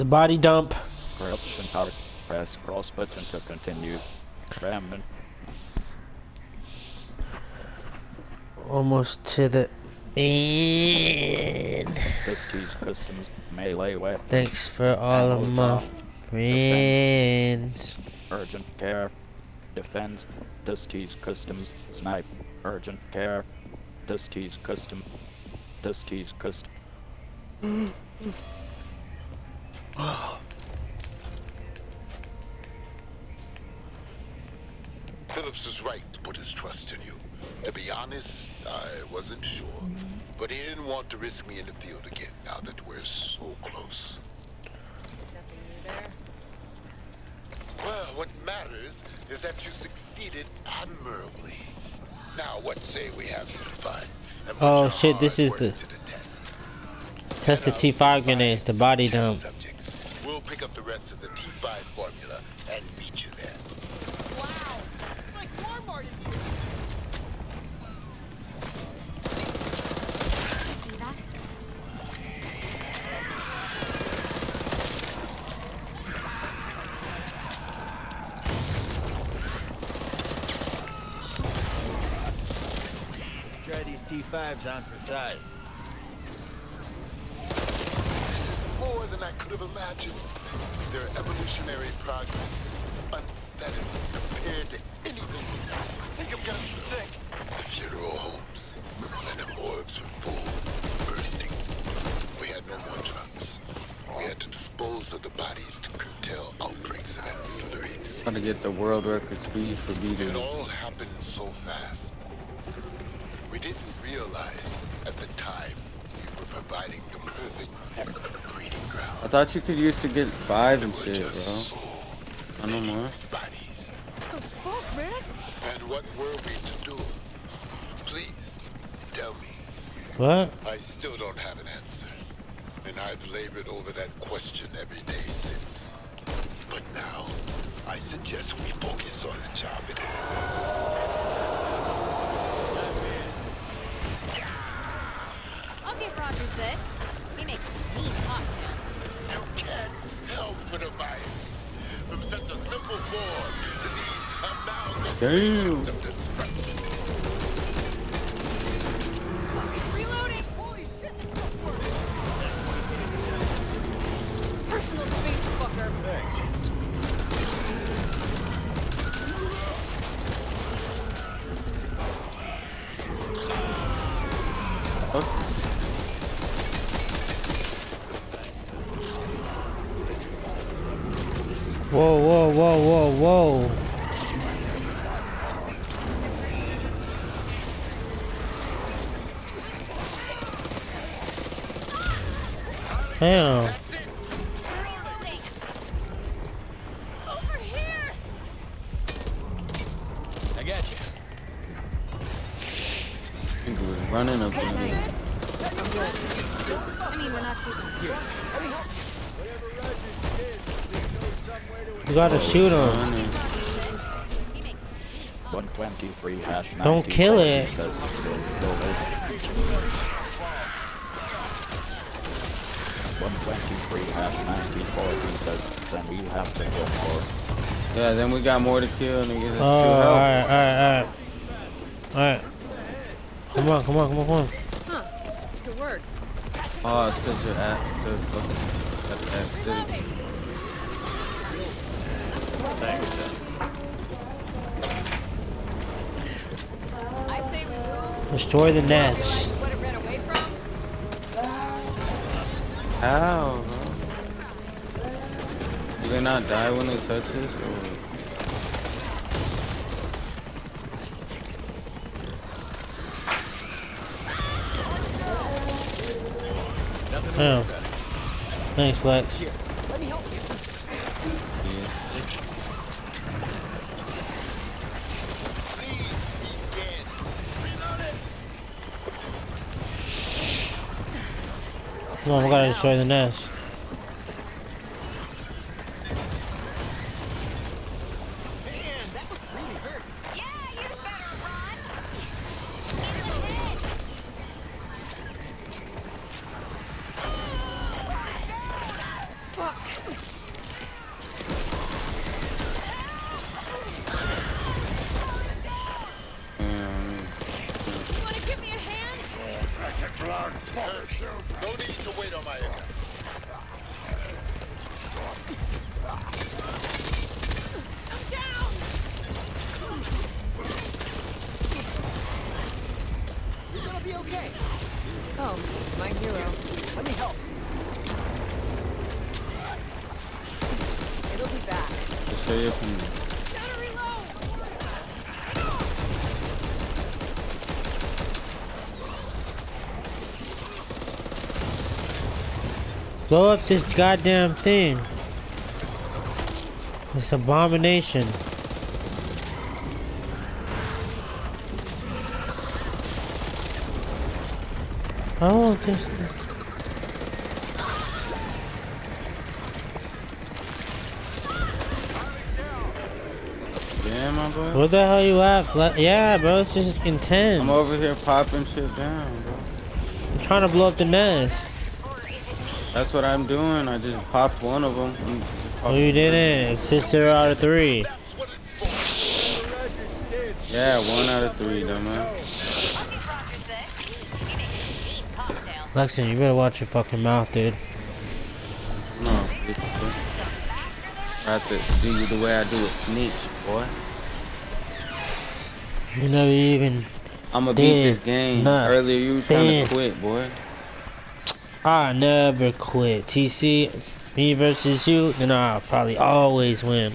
The body dump. Corruption powers. Press cross button to continue. Ramming. Almost to the end. This keys customs melee weapon. Thanks for all of my friends. Urgent care. Defense. Dusty's customs. Snipe. Urgent care. Dusty's custom. Dusty's custom. Phillips was right to put his trust in you. To be honest, I wasn't sure. But he didn't want to risk me in the field again now that we're so close. Nothing new there. Well, what matters is that you succeeded admirably. Now, what say we have some fun? Oh, shit, this is the- the test. Test the T5 grenades, the body some dump. Try these T5s on for size. This is more than I could have imagined. Their evolutionary progress is unfettered compared to anything. I think I'm getting sick. The funeral homes and the morgues were full, bursting. We had no more drugs. We had to dispose of the bodies to curtail outbreaks of ancillary Trying to get the world record speed for It all happened so fast. We didn't realize at the time we were providing the perfect breeding ground. I thought you could use to get five and We're shit, just bro. so I know more. bodies. The fuck, man? And what were we to do? Please, tell me. What? I still don't have an answer. And I've labored over that question every day since. But now, I suggest we focus on the job at hand. Rogers this. He makes a mean cocktail. You can't help but admire From such a simple form to these amalgamations of destruction. Reloading! Holy shit, this don't! Personal space fucker. Thanks. Okay. Whoa, whoa, whoa, whoa, whoa. Damn. That's it. Reloading! Over here! I got you. I think it was running up in there. I mean, we're not keeping You gotta shoot him. Running. He makes 123 hash Don't kill it. 123 hash 9040 says then we have to kill for Yeah, then we got more to kill, niggas. Oh, Let's shoot help. alright, alright, alright. Alright. Come on, come on, come on, come on. Huh. It works. Oh, it's because you're at the fucking that's acidic. I say we move. Destroy the nest. What it ran away from? How. Do they not die when they touch this? Or... Damn. Thanks, Flex. Come on, we gotta destroy the nest. Be okay. Oh, my hero. Let me help. It'll be back. just show you from reload! Blow up this goddamn thing. This abomination. I want this. Damn, my boy. What the hell you at? Bla- Yeah, bro, it's just intense. I'm over here popping shit down, bro. I'm trying to blow up the nest. That's what I'm doing. I just popped one of them. Oh, you didn't. It's just zero out of three. That's what it's for. Yeah, one out of three, though, Lexington, you better watch your fucking mouth, dude. No, it's, I have to do you the way I do a snitch, boy. You never even. I'ma beat this game. nah, Earlier you was trying to quit, boy. I never quit. TC, me versus you, then I'll probably always win.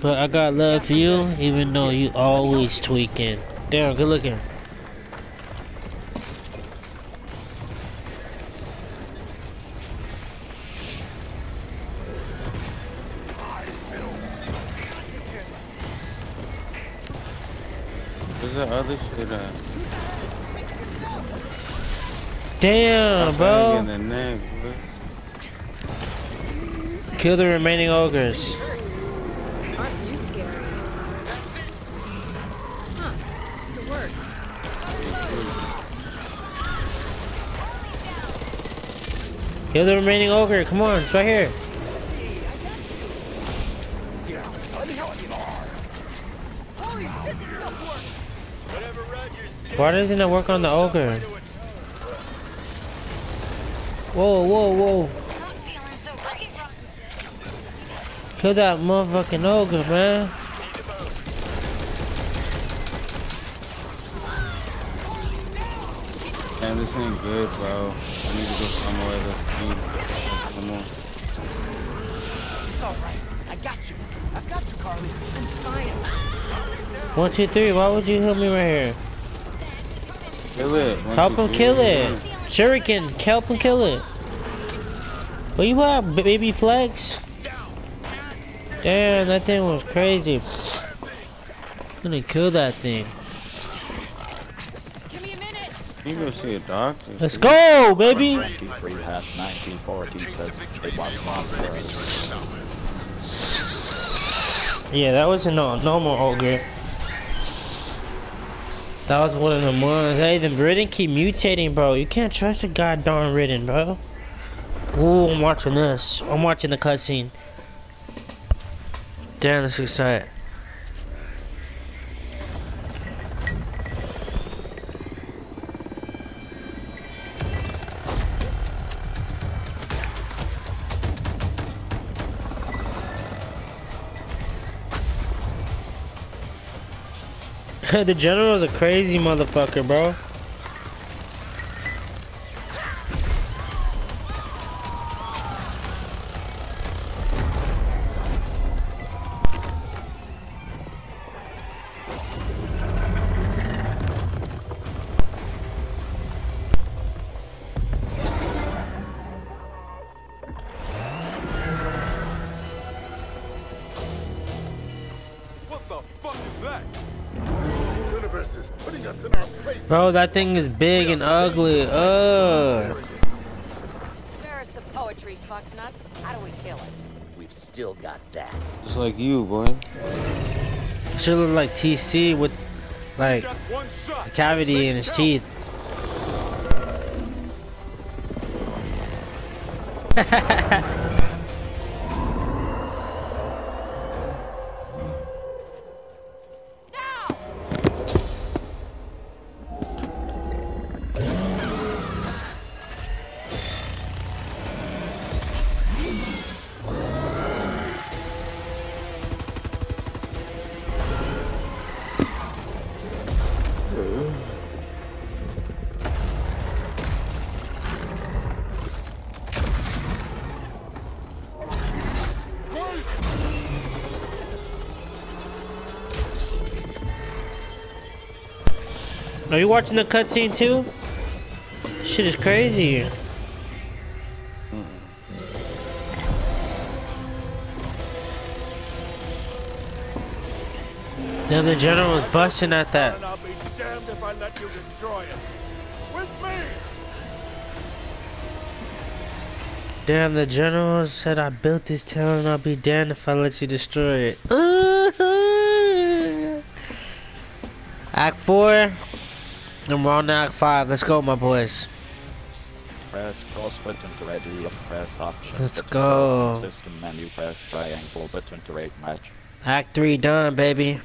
But I got love for you, even though you always tweaking. Damn, good looking. Where's other shit at? Damn, bro. neck. Kill the remaining ogres. Kill the remaining ogre. Come on, it's right here. Why doesn't it work on the ogre? Whoa, whoa, whoa. Kill that motherfucking ogre, man. Damn, this ain't good, bro. I need to go somewhere that's deep. Come on. It's all right. I got you. I've got you, Carly. I'm fine. One, two, three. Why would you help me right here? Kill it. One, Help two, him three, kill it. one. Shuriken, help him kill it. Where you at, baby flex? Damn, that thing was crazy. I'm Gonna kill that thing. Give me a minute! You go see a doctor. Let's go, baby. 93 past 1940 says they want monsters. Yeah, that wasn't no normal ogre. That was one of the ones. Hey, the Ridden keep mutating, bro. You can't trust a goddamn Ridden, bro. Ooh, I'm watching this. I'm watching the cutscene. Damn, this is exciting. the general's a crazy motherfucker, bro. Putting us in our place. Bro, that thing is big and ugly. Ugh. Spare us the poetry, fucknuts. How do we kill it? We've still got that. Just like you, boy. Should look like TC with like a cavity in his teeth. Are you watching the cutscene too? Shit is crazy. Then the general was busting at that. And I'll be damned if I let you destroy it. With me! Damn, the general said I built this town and I'll be damned if I let you destroy it. Act 4. And we're on Act 5. Let's go, my boys. Press cross button to ready, press option. Let's go. System menu, press triangle button to rate match. Act 3 done, baby.